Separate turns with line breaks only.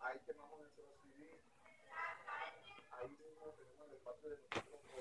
ahí tenemos nuestro CD, ahí mismo tenemos el espacio de nosotros.